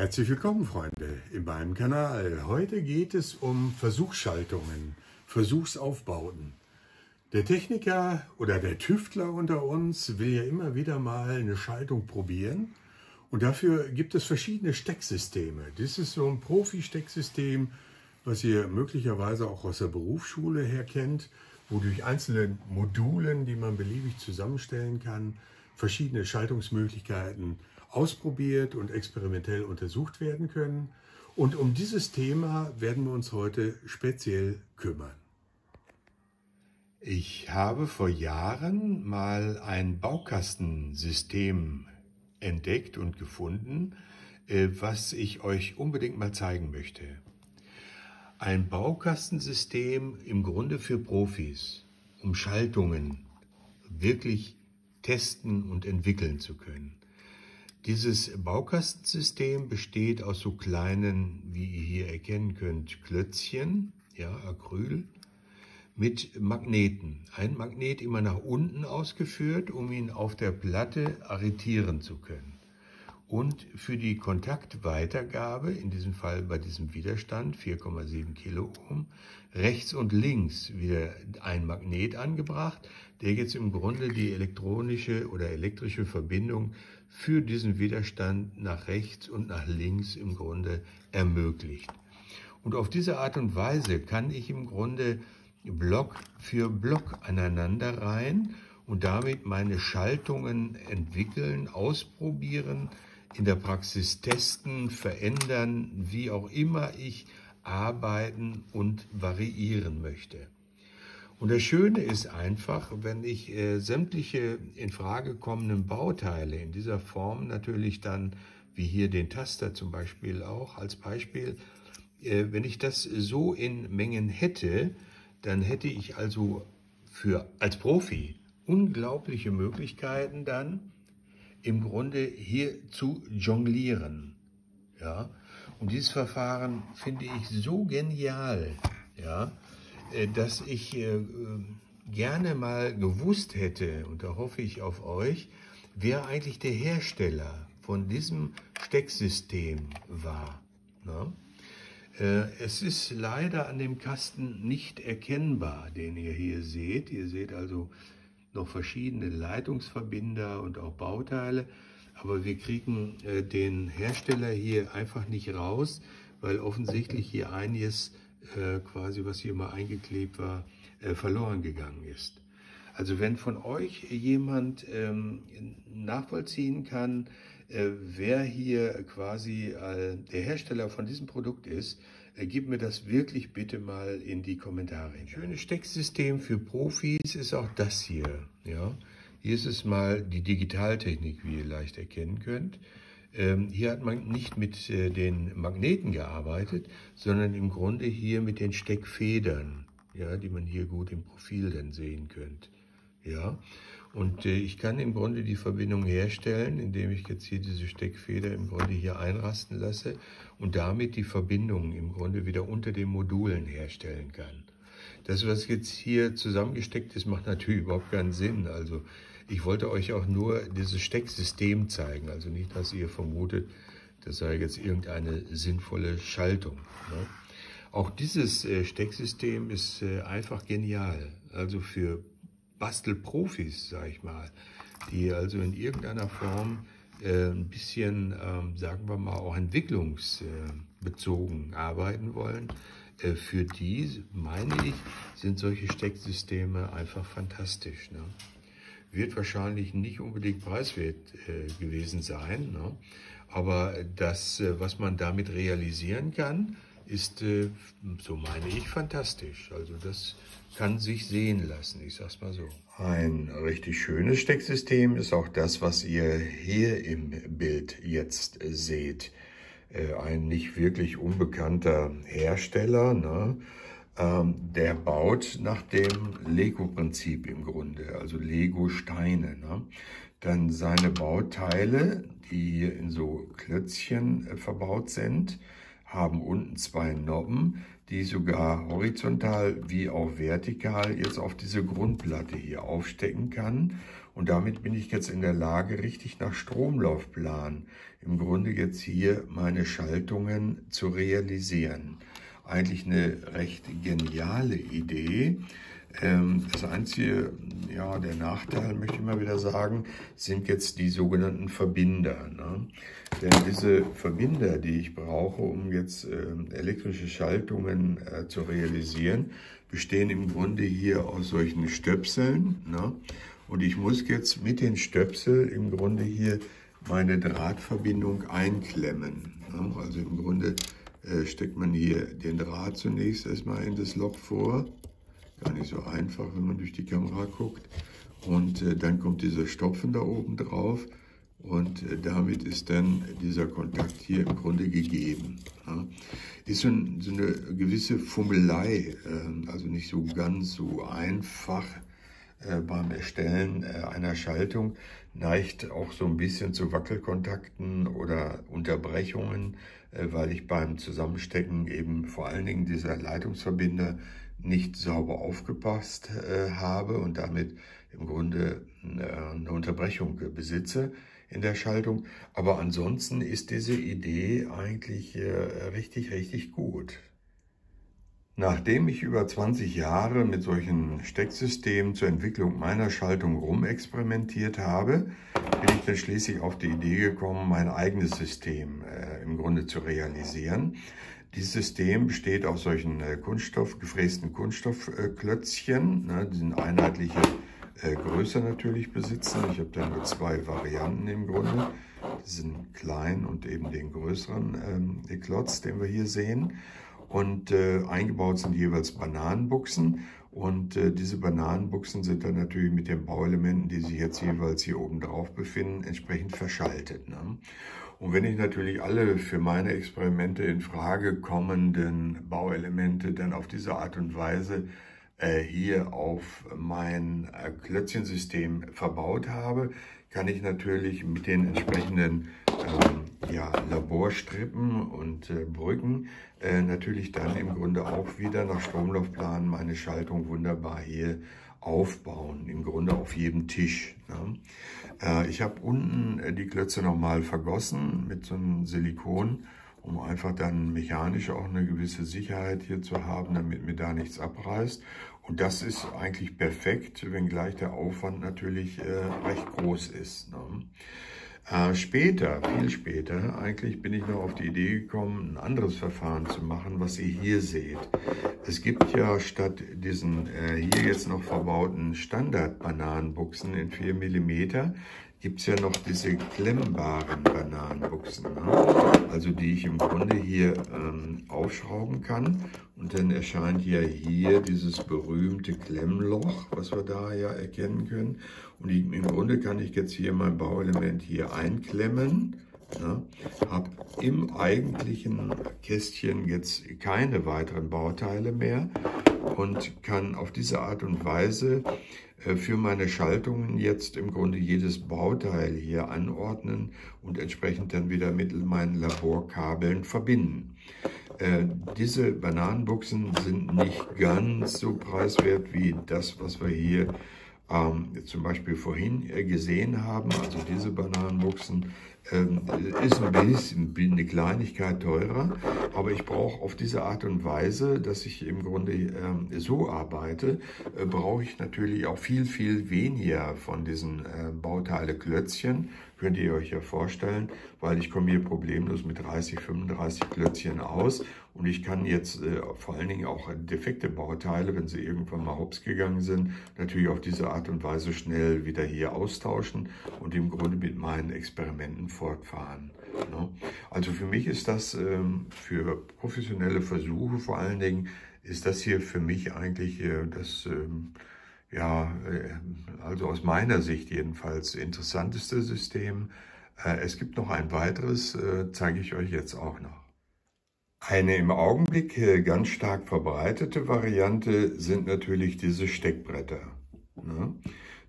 Herzlich willkommen, Freunde, in meinem Kanal. Heute geht es um Versuchsschaltungen, Versuchsaufbauten. Der Techniker oder der Tüftler unter uns will ja immer wieder mal eine Schaltung probieren. Und dafür gibt es verschiedene Stecksysteme. Das ist so ein Profi-Stecksystem, was ihr möglicherweise auch aus der Berufsschule her kennt, wo durch einzelne Modulen, die man beliebig zusammenstellen kann, verschiedene Schaltungsmöglichkeiten ausprobiert und experimentell untersucht werden können. Und um dieses Thema werden wir uns heute speziell kümmern. Ich habe vor Jahren mal ein Baukastensystem entdeckt und gefunden, äh, was ich euch unbedingt mal zeigen möchte. Ein Baukastensystem im Grunde für Profis, um Schaltungen wirklich testen und entwickeln zu können. Dieses Baukastensystem besteht aus so kleinen, wie ihr hier erkennen könnt, Klötzchen, ja, Acryl, mit Magneten. Ein Magnet immer nach unten ausgeführt, um ihn auf der Platte arretieren zu können. Und für die Kontaktweitergabe, in diesem Fall bei diesem Widerstand 4,7 Kiloohm, rechts und links wieder ein Magnet angebracht, der jetzt im Grunde die elektronische oder elektrische Verbindung für diesen Widerstand nach rechts und nach links im Grunde ermöglicht. Und auf diese Art und Weise kann ich im Grunde Block für Block aneinander rein und damit meine Schaltungen entwickeln, ausprobieren, in der Praxis testen, verändern, wie auch immer ich arbeiten und variieren möchte. Und das Schöne ist einfach, wenn ich äh, sämtliche in Frage kommenden Bauteile in dieser Form natürlich dann, wie hier den Taster zum Beispiel auch als Beispiel, äh, wenn ich das so in Mengen hätte, dann hätte ich also für als Profi unglaubliche Möglichkeiten dann im Grunde hier zu jonglieren. Ja? Und dieses Verfahren finde ich so genial, ja, dass ich äh, gerne mal gewusst hätte, und da hoffe ich auf euch, wer eigentlich der Hersteller von diesem Stecksystem war. Ne? Es ist leider an dem Kasten nicht erkennbar, den ihr hier seht. Ihr seht also noch verschiedene Leitungsverbinder und auch Bauteile. Aber wir kriegen äh, den Hersteller hier einfach nicht raus, weil offensichtlich hier einiges äh, quasi, was hier mal eingeklebt war, äh, verloren gegangen ist. Also wenn von euch jemand ähm, nachvollziehen kann, äh, wer hier quasi äh, der Hersteller von diesem Produkt ist, äh, gib mir das wirklich bitte mal in die Kommentare. Ein schönes Stecksystem für Profis ist auch das hier. Ja? Hier ist es mal die Digitaltechnik, wie ihr leicht erkennen könnt. Ähm, hier hat man nicht mit äh, den Magneten gearbeitet, sondern im Grunde hier mit den Steckfedern, ja, die man hier gut im Profil dann sehen könnt. Ja, und äh, ich kann im Grunde die Verbindung herstellen, indem ich jetzt hier diese Steckfeder im Grunde hier einrasten lasse und damit die Verbindung im Grunde wieder unter den Modulen herstellen kann. Das, was jetzt hier zusammengesteckt ist, macht natürlich überhaupt keinen Sinn. Also ich wollte euch auch nur dieses Stecksystem zeigen. Also nicht, dass ihr vermutet, das sei jetzt irgendeine sinnvolle Schaltung. Ne? Auch dieses äh, Stecksystem ist äh, einfach genial. Also für Bastelprofis, sage ich mal, die also in irgendeiner Form äh, ein bisschen, ähm, sagen wir mal, auch entwicklungsbezogen arbeiten wollen. Äh, für die, meine ich, sind solche Stecksysteme einfach fantastisch. Ne? Wird wahrscheinlich nicht unbedingt preiswert äh, gewesen sein, ne? aber das, äh, was man damit realisieren kann, ist, äh, so meine ich, fantastisch. Also das kann sich sehen lassen, ich sag's mal so. Ein richtig schönes Stecksystem ist auch das, was ihr hier im Bild jetzt seht. Äh, ein nicht wirklich unbekannter Hersteller, ne? Ähm, der baut nach dem Lego-Prinzip im Grunde, also Lego-Steine. Ne? Dann seine Bauteile, die in so Klötzchen äh, verbaut sind, haben unten zwei Nobben, die sogar horizontal wie auch vertikal jetzt auf diese Grundplatte hier aufstecken kann. Und damit bin ich jetzt in der Lage, richtig nach Stromlaufplan im Grunde jetzt hier meine Schaltungen zu realisieren. Eigentlich eine recht geniale Idee. Ähm, das einzige, ja, der Nachteil, möchte ich mal wieder sagen, sind jetzt die sogenannten Verbinder. Ne? Denn diese Verbinder, die ich brauche, um jetzt ähm, elektrische Schaltungen äh, zu realisieren, bestehen im Grunde hier aus solchen Stöpseln. Ne? Und ich muss jetzt mit den Stöpsel im Grunde hier meine Drahtverbindung einklemmen. Also im Grunde äh, steckt man hier den Draht zunächst erstmal in das Loch vor. Gar nicht so einfach, wenn man durch die Kamera guckt. Und äh, dann kommt dieser Stopfen da oben drauf und äh, damit ist dann dieser Kontakt hier im Grunde gegeben. Ist so, ein, so, eine gewisse Fummelei, äh, also nicht so ganz so einfach beim Erstellen äh, einer Schaltung, neigt auch so ein bisschen zu Wackelkontakten oder Unterbrechungen, äh, weil ich beim Zusammenstecken eben vor allen Dingen dieser Leitungsverbinder nicht sauber aufgepasst äh, habe und damit im Grunde äh, eine Unterbrechung besitze in der Schaltung. Aber ansonsten ist diese Idee eigentlich äh, richtig, richtig gut. Nachdem ich über 20 Jahre mit solchen Stecksystemen zur Entwicklung meiner Schaltung rumexperimentiert habe, bin ich dann schließlich auf die Idee gekommen, mein eigenes System äh, im Grunde zu realisieren. Dieses System besteht aus solchen äh, Kunststoff, gefrästen Kunststoffklötzchen, ne, die sind einheitliche äh, Größe natürlich besitzen. Ich habe dann nur zwei Varianten im Grunde. Diesen kleinen und eben den größeren ähm, Klotz, den wir hier sehen. Und äh, eingebaut sind jeweils Bananenbuchsen. Und äh, diese Bananenbuchsen sind dann natürlich mit den Bauelementen, die sich jetzt jeweils hier oben drauf befinden, entsprechend verschaltet. Ne? Und wenn ich natürlich alle für meine Experimente in Frage kommenden Bauelemente dann auf diese Art und Weise äh, hier auf mein äh, Klötzchensystem verbaut habe, kann ich natürlich mit den entsprechenden ähm, ja, Laborstrippen und äh, Brücken äh, natürlich dann im Grunde auch wieder nach Stromlaufplan meine Schaltung wunderbar hier aufbauen, im Grunde auf jedem Tisch. Ne? Äh, ich habe unten äh, die Klötze nochmal vergossen mit so einem Silikon, um einfach dann mechanisch auch eine gewisse Sicherheit hier zu haben, damit mir da nichts abreißt. Und das ist eigentlich perfekt, wenngleich der Aufwand natürlich äh, recht groß ist. Ne? Äh, später, viel später, eigentlich bin ich noch auf die Idee gekommen, ein anderes Verfahren zu machen, was ihr hier seht. Es gibt ja statt diesen äh, hier jetzt noch verbauten Standard-Bananenbuchsen in 4 mm, gibt es ja noch diese klemmbaren Bananenbuchsen, ne? also die ich im Grunde hier ähm, aufschrauben kann. Und dann erscheint ja hier dieses berühmte Klemmloch, was wir da ja erkennen können. Und ich, im Grunde kann ich jetzt hier mein Bauelement hier einklemmen, ne? habe im eigentlichen Kästchen jetzt keine weiteren Bauteile mehr und kann auf diese Art und Weise äh, für meine Schaltungen jetzt im Grunde jedes Bauteil hier anordnen und entsprechend dann wieder mit meinen Laborkabeln verbinden. Äh, diese Bananenbuchsen sind nicht ganz so preiswert wie das, was wir hier ähm, zum Beispiel vorhin äh, gesehen haben. Also diese Bananenbuchsen ist ein bisschen eine Kleinigkeit teurer, aber ich brauche auf diese Art und Weise, dass ich im Grunde ähm, so arbeite, äh, brauche ich natürlich auch viel, viel weniger von diesen äh, Bauteile Klötzchen, könnt ihr euch ja vorstellen, weil ich komme hier problemlos mit 30, 35 Klötzchen aus und ich kann jetzt äh, vor allen Dingen auch defekte Bauteile, wenn sie irgendwann mal hops gegangen sind, natürlich auf diese Art und Weise schnell wieder hier austauschen und im Grunde mit meinen Experimenten fortfahren. Ne? Also für mich ist das ähm, für professionelle Versuche vor allen Dingen, ist das hier für mich eigentlich äh, das, ähm, ja, äh, also aus meiner Sicht jedenfalls interessanteste System. Äh, es gibt noch ein weiteres, zeige ich euch jetzt auch noch. Eine im Augenblick ganz stark verbreitete Variante sind natürlich diese Steckbretter. Ne?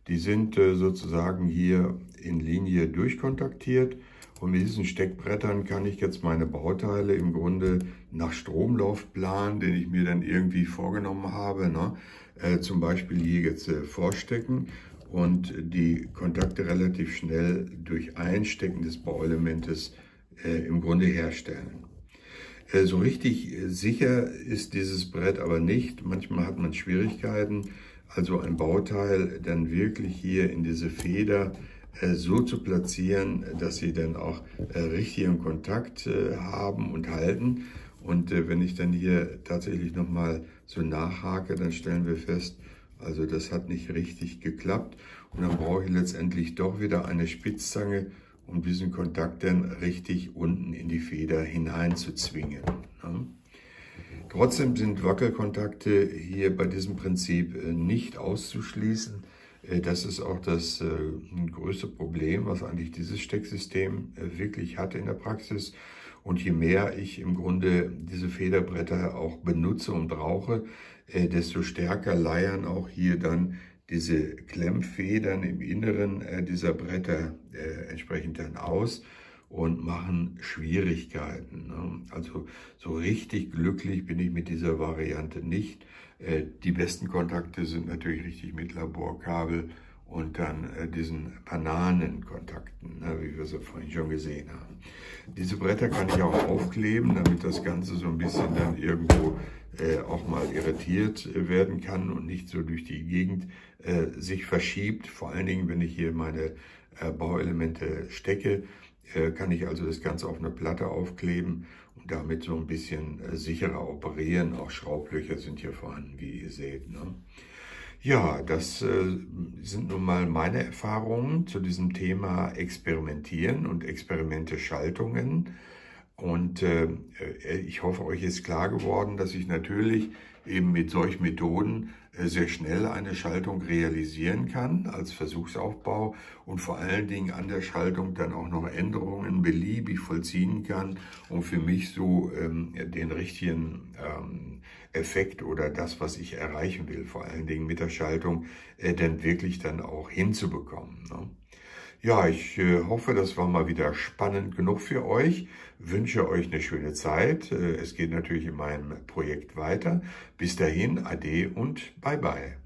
Die sind sozusagen hier in Linie durchkontaktiert und mit diesen Steckbrettern kann ich jetzt meine Bauteile im Grunde nach Stromlaufplan, den ich mir dann irgendwie vorgenommen habe, ne, äh, zum Beispiel hier jetzt äh, vorstecken und die Kontakte relativ schnell durch Einstecken des Bauelementes äh, im Grunde herstellen. Äh, so richtig sicher ist dieses Brett aber nicht. Manchmal hat man Schwierigkeiten, also ein Bauteil dann wirklich hier in diese Feder so zu platzieren, dass sie dann auch äh, richtigen Kontakt äh, haben und halten. Und wenn ich dann hier tatsächlich nochmal so nachhake, dann stellen wir fest, also das hat nicht richtig geklappt. Und dann brauche ich letztendlich doch wieder eine Spitzzange, um diesen Kontakt dann richtig unten in die Feder hineinzuzwingen. Trotzdem sind Wackelkontakte hier bei diesem Prinzip nicht auszuschließen. Äh, das ist auch das äh, größte Problem, was eigentlich dieses Stecksystem äh, wirklich hat in der Praxis. Und je mehr ich im Grunde diese Federbretter auch benutze und brauche, desto stärker leiern auch hier dann diese Klemmfedern im Inneren dieser Bretter entsprechend dann aus und machen Schwierigkeiten. Ne? Also so richtig glücklich bin ich mit dieser Variante nicht. Äh, die besten Kontakte sind natürlich richtig mit Laborkabel und dann äh, diesen Bananenkontakten, ne, wie wir sie vorhin schon gesehen haben. Diese Bretter kann ich auch aufkleben, damit das Ganze so ein bisschen dann irgendwo äh, auch mal irritiert werden kann und nicht so durch die Gegend sich verschiebt. Vor allen Dingen, wenn ich hier meine Bauelemente stecke, äh, kann ich also das Ganze auf eine Platte aufkleben und damit so ein bisschen äh, sicherer operieren. Auch Schraublöcher sind hier vorhanden, wie ihr seht. Ne? Ja, das äh, sind nun mal meine Erfahrungen zu diesem Thema Experimentieren und Experimente-Schaltungen. Und äh, ich hoffe, euch ist klar geworden, dass ich natürlich eben mit solchen Methoden äh, sehr schnell eine Schaltung realisieren kann als Versuchsaufbau und vor allen Dingen an der Schaltung dann auch noch Änderungen beliebig vollziehen kann, um für mich so ähm, den richtigen ähm, Effekt oder das, was ich erreichen will, vor allen Dingen mit der Schaltung, äh, dann wirklich dann auch hinzubekommen. Ne? Ja, ich äh, hoffe, das war mal wieder spannend genug für euch. Wünsche euch eine schöne Zeit. Äh, es geht natürlich in meinem Projekt weiter. Bis dahin, ade und bye bye.